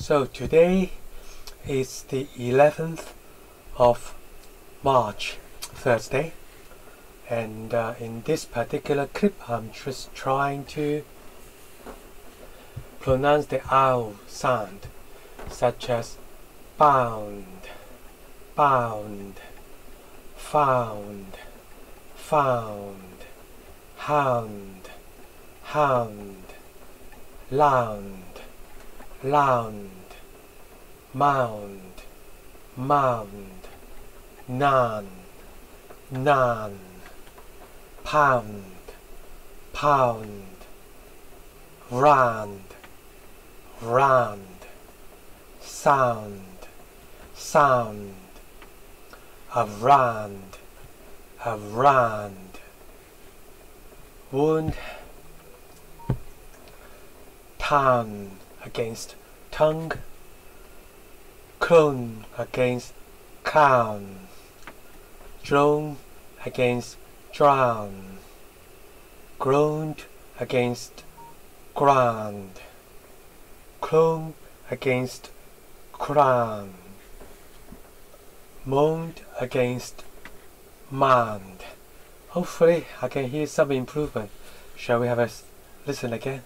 So today is the 11th of March, Thursday, and uh, in this particular clip, I'm just trying to pronounce the owl sound, such as bound, bound, found, found, hound, hound, lound lound, mound, mound, none, none, pound, pound, round, round, sound, sound, around, around, wound, town against tongue, clone against clown, drone against drown, groaned against ground, clone against crown, moaned against mound. Hopefully, I can hear some improvement. Shall we have a listen again?